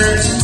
church.